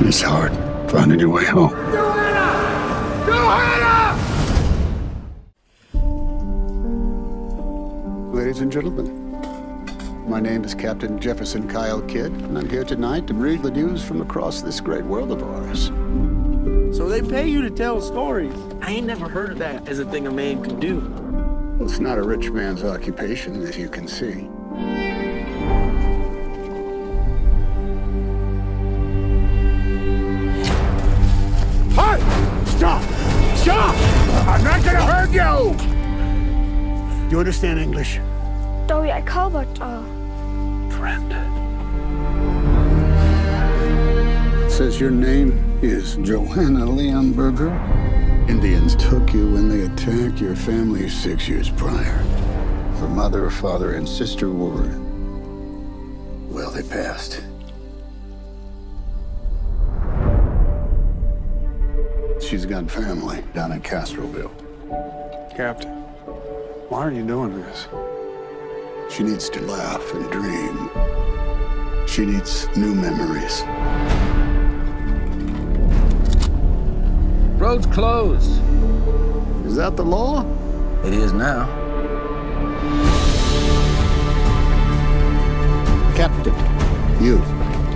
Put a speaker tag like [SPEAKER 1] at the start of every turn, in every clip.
[SPEAKER 1] It's hard finding your way home.
[SPEAKER 2] Johanna! Johanna!
[SPEAKER 1] Ladies and gentlemen, my name is Captain Jefferson Kyle Kidd, and I'm here tonight to read the news from across this great world of ours.
[SPEAKER 3] So they pay you to tell stories. I ain't never heard of that as a thing a man could do.
[SPEAKER 1] It's not a rich man's occupation, as you can see. You understand English?
[SPEAKER 4] Dog jeg kan godt og
[SPEAKER 1] Friend. It says your name is Johanna Leonberger. Indians took you when they attacked your family six years prior. Her mother, father, and sister were. Well, they passed. She's got family down in Castroville.
[SPEAKER 5] Captain, why are you doing this?
[SPEAKER 1] She needs to laugh and dream. She needs new memories.
[SPEAKER 3] Road's closed.
[SPEAKER 1] Is that the law?
[SPEAKER 3] It is now.
[SPEAKER 1] Captain, you,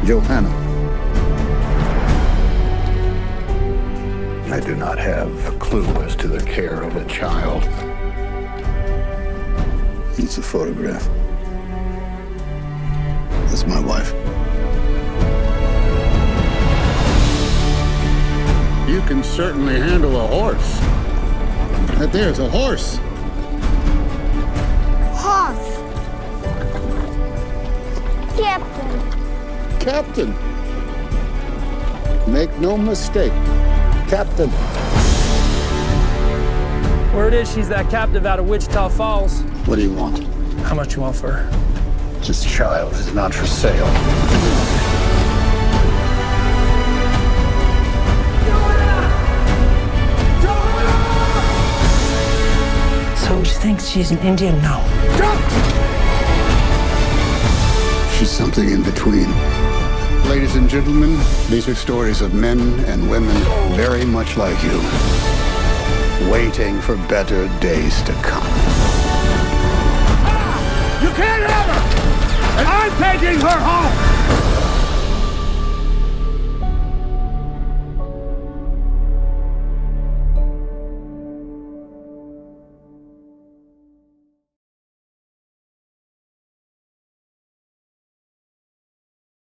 [SPEAKER 1] Johanna. I do not have a clue as to the care of a child. It's a photograph. That's my wife. You can certainly handle a horse. That there's a horse.
[SPEAKER 4] Horse. Captain.
[SPEAKER 1] Captain. Make no mistake. Captain.
[SPEAKER 6] Word is she's that captive out of Wichita Falls.
[SPEAKER 1] What do you want?
[SPEAKER 6] How much you want for her?
[SPEAKER 1] This child is not for sale.
[SPEAKER 7] So she thinks she's an Indian now.
[SPEAKER 1] She's something in between. Ladies and gentlemen, these are stories of men and women very much like you, waiting for better days to come.
[SPEAKER 2] You can't have her! And I'm taking her home!